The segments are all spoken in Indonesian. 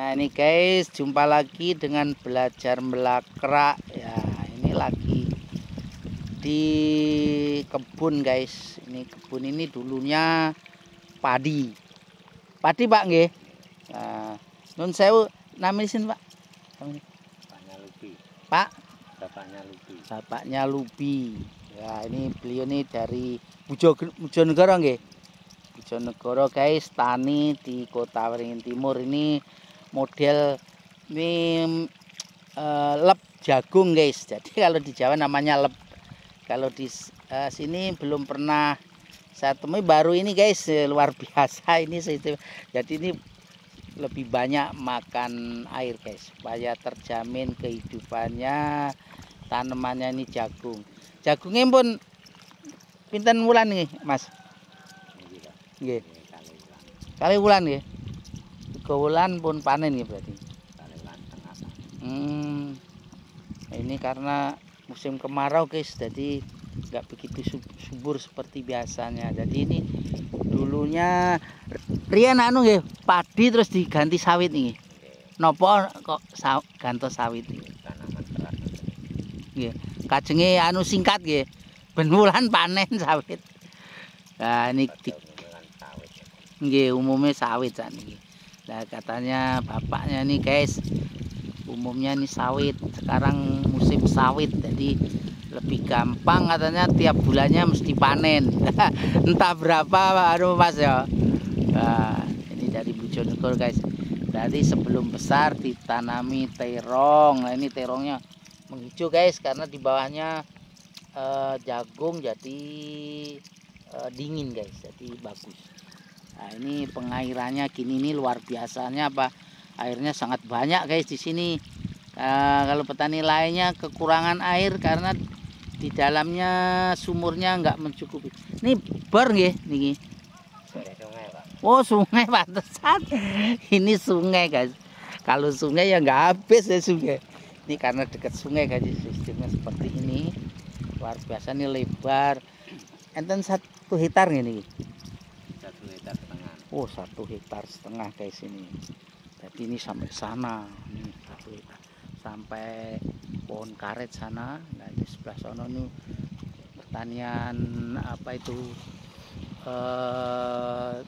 Nah ini guys, jumpa lagi dengan belajar melakrak. Ya, ini lagi di kebun guys. Ini kebun ini dulunya padi. Padi Pak nggih. Nah, nun sewu namanya sin Pak. Bapaknya Lupi. Pak, Bapaknya Lupi. bapaknya Lubi. Ya, ini beliau ini dari Bujo Bojonegoro nggih. Bojonegoro guys, tani di Kota Waringin Timur ini model ini eh, lep jagung guys. Jadi kalau di Jawa namanya lep. Kalau di eh, sini belum pernah saya temui. Baru ini guys eh, luar biasa ini jadi ini lebih banyak makan air guys supaya terjamin kehidupannya tanamannya ini jagung. Jagungnya pun pinten wulan nih mas? Nggih kali wulan nggih tiga pun panen ya berarti. Hmm, ini karena musim kemarau guys, jadi nggak begitu sub- subur seperti biasanya. Jadi ini dulunya Rian anu nggih, padi terus diganti sawit nih. Nopo kok sa gantos sawit. Kajenge anu singkat nggih. Ben wulan panen sawit. Nah, ini. Nggih, umumnya sawit sak niki. Nah, katanya bapaknya nih guys, umumnya nih sawit. Sekarang musim sawit, jadi lebih gampang katanya tiap bulannya mesti panen. Entah berapa anu Mas ya. Nah, ini dari Bojonegoro guys. Dari sebelum besar ditanami terong. Nah, ini terongnya menghijau guys karena di bawahnya eh, jagung jadi eh, dingin guys. Jadi bagus. Nah, ini pengairannya gini ini luar biasanya apa? Airnya sangat banyak guys di sini. Eh, kalau petani lainnya kekurangan air karena di dalamnya sumurnya nggak mencukupi. Ini bor nggih niki. Dari sungai Pak. Oh sungai pantesan. Ini sungai guys. Kalau sungai ya nggak habis ya sungai. Ini karena dekat sungai guys sistemnya seperti ini. Luar biasa nih lebar. Enten satu hektar nih. Oh satu hektar setengah guys ini. Jadi ini sampai sana, ini satu hektar sampai pohon karet sana. Nah di sebelah sana ini pertanian apa itu eh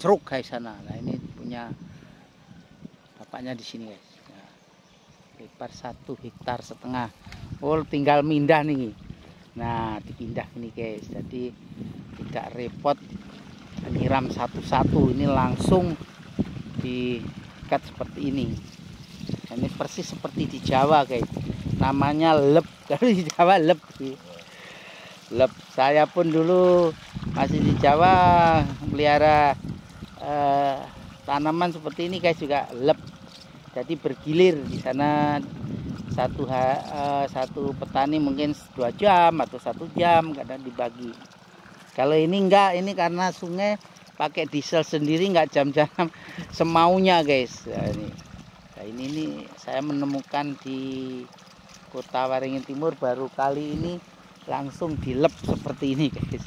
ceruk guys sana. Nah ini punya bapaknya di sini guys. Nah, lebar satu hektar setengah. Oh tinggal mindah nih. Nah dipindah ini guys. Jadi tidak repot menyiram satu-satu. Ini langsung diikat seperti ini. Ini persis seperti di Jawa guys. Namanya lep. Kalau di Jawa lep. Lep. Saya pun dulu masih di Jawa melihara eh, tanaman seperti ini guys juga lep. Jadi bergilir di sana satu ha- eh, satu petani mungkin dua jam atau satu jam kadang dibagi kalau ini enggak, ini karena sungai pakai diesel sendiri enggak jam-jam semaunya guys. Nah, ini. Nah, ini nih saya menemukan di Kota Waringin Timur baru kali ini langsung dilep seperti ini guys.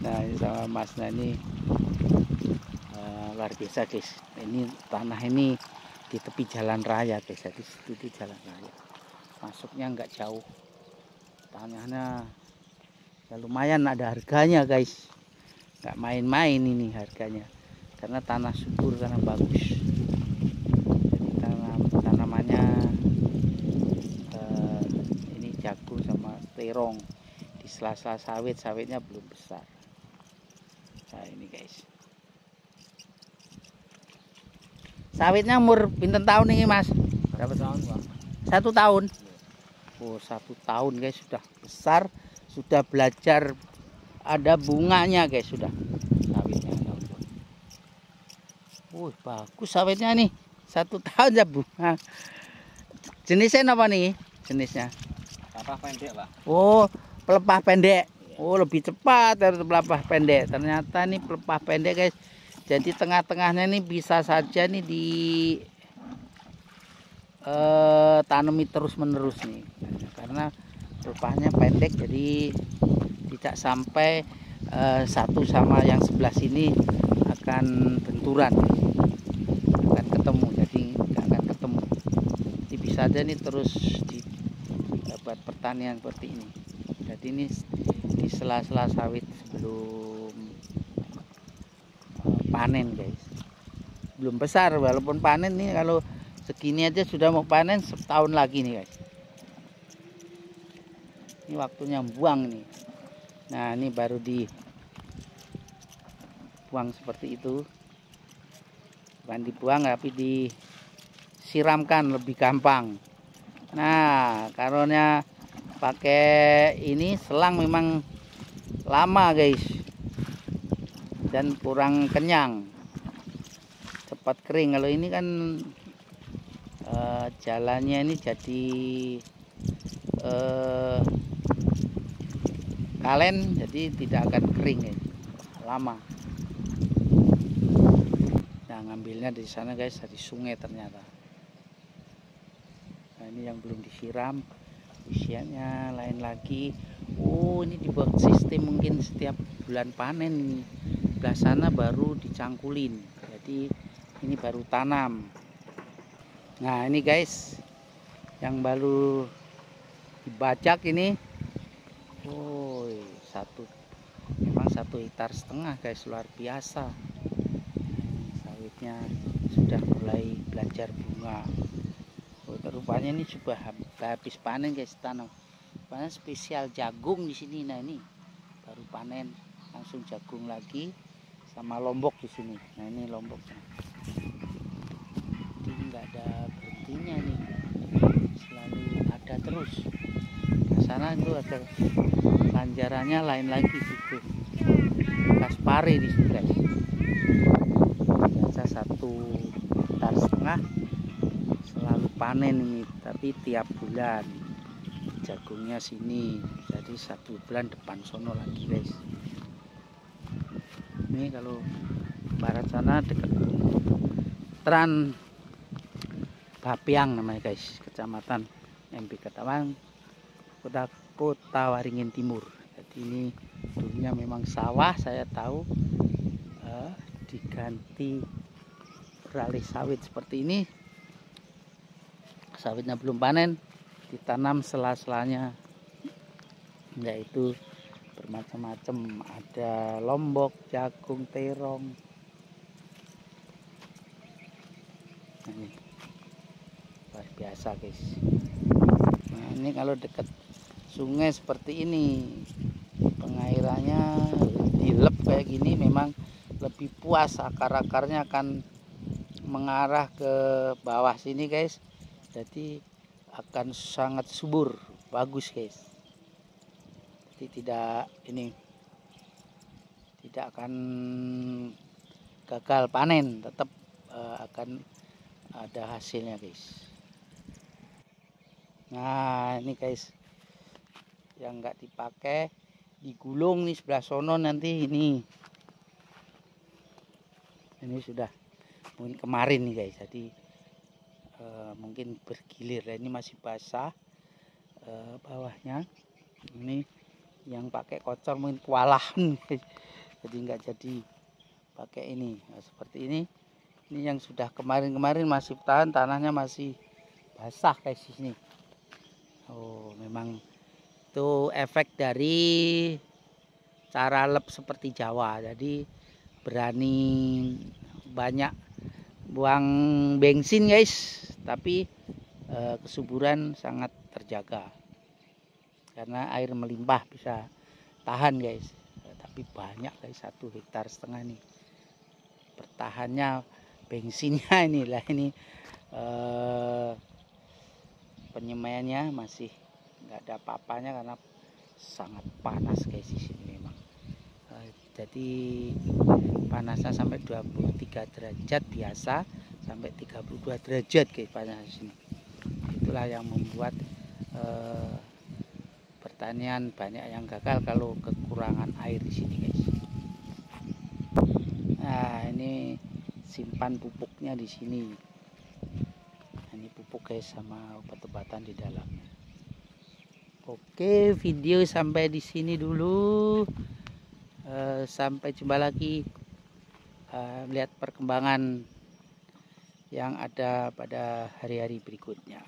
Nah ini sama Mas Nani eh, luar biasa guys. Ini tanah ini di tepi jalan raya guys. Jadi itu jalan raya. Masuknya enggak jauh. Tanahnya ya lumayan ada harganya guys. Nggak main-main ini harganya. Karena tanah subur karena bagus. Jadi tanam tanamannya eh, ini jagung sama terong. Di sela-sela sawit sawitnya belum besar. Nah ini guys. Sawitnya umur pinten tahun ini mas? Berapa tahun Pak? satu tahun. Oh satu tahun guys sudah besar sudah belajar ada bunganya guys sudah. Sawitnya Wih bagus sawitnya nih. Satu tahun ya bunga jenisnya apa nih? Jenisnya? Apa pendek Pak? oh pelepah pendek. Oh lebih cepat dari pelepah pendek. Ternyata nih pelepah pendek guys. Jadi tengah-tengahnya ini bisa saja nih di eh, tanami terus menerus nih. Karena Rupanya pendek jadi tidak sampai uh, satu sama yang sebelah sini akan benturan. Akan ketemu jadi nggak akan ketemu. Jadi bisa aja nih terus dibuat eh, pertanian seperti ini. Jadi ini di sela-sela sawit sebelum eh, panen guys. Belum besar walaupun panen nih kalau segini aja sudah mau panen setahun lagi nih guys ini waktunya buang nih. Nah ini baru di buang seperti itu. Bukan dibuang tapi disiramkan lebih gampang. Nah karena pakai ini selang memang lama guys. Dan kurang kenyang. Cepat kering. Kalau ini kan uh, jalannya ini jadi uh, kalen jadi tidak akan kering ya lama. Nah ngambilnya di sana guys dari sungai ternyata. Nah ini yang belum disiram usianya lain lagi. Oh ini dibuat sistem mungkin setiap bulan panen ini. Sebelah sana baru dicangkulin. Jadi ini baru tanam. Nah ini guys yang baru dibajak ini. Oh satu. Memang satu hektar setengah guys. Luar biasa. Sawitnya sudah mulai belajar bunga. Oh, rupanya ini sudah habis panen guys tanam. Panen spesial jagung di sini. Nah ini baru panen langsung jagung lagi sama lombok di sini. Nah ini lomboknya. Ini nggak ada berhentinya nih. Selalu ada terus sana itu ada lanjarannya lain lagi situ bekas pare di guys biasa satu hektar setengah selalu panen ini tapi tiap bulan. Jagungnya sini jadi satu bulan depan sono lagi guys. Ini kalau barat sana dekat Tran Bapiang namanya guys kecamatan MP Ketawang kota kota Waringin Timur. Jadi ini dulunya memang sawah saya tahu eh, diganti beralih sawit seperti ini. Sawitnya belum panen ditanam sela-selanya. Yaitu bermacam-macam. Ada lombok jagung terong. Nah, ini. Luar biasa guys. Nah ini kalau dekat sungai seperti ini. Pengairannya dilep kayak gini memang lebih puas akar-akarnya akan mengarah ke bawah sini guys. Jadi akan sangat subur bagus guys. Jadi tidak ini tidak akan gagal panen tetap uh, akan ada hasilnya guys. Nah ini guys yang enggak dipakai digulung nih sebelah sono nanti ini. Ini sudah mungkin kemarin nih guys. Jadi uh, mungkin bergilir. Ini masih basah uh, bawahnya. Ini yang pakai kocor mungkin kewalahan jadi nggak jadi pakai ini. Nah, seperti ini. Ini yang sudah kemarin-kemarin masih tahan tanahnya masih basah kayak sini. Oh memang itu efek dari cara lep seperti Jawa. Jadi berani banyak buang bensin guys. Tapi e, kesuburan sangat terjaga. Karena air melimpah bisa tahan guys. Tapi banyak guys satu hektar setengah nih. Bertahannya bensinnya inilah ini e, penyemaiannya masih nggak ada apa-apanya karena sangat panas guys di sini memang. Uh, jadi panasnya sampai 23 derajat biasa sampai 32 derajat guys panas di sini. Itulah yang membuat uh, pertanian banyak yang gagal kalau kekurangan air di sini guys. Nah ini simpan pupuknya di sini. Nah, ini pupuk guys sama obat-obatan di dalamnya Oke, video sampai di sini dulu. Uh, sampai jumpa lagi uh, melihat perkembangan yang ada pada hari-hari berikutnya.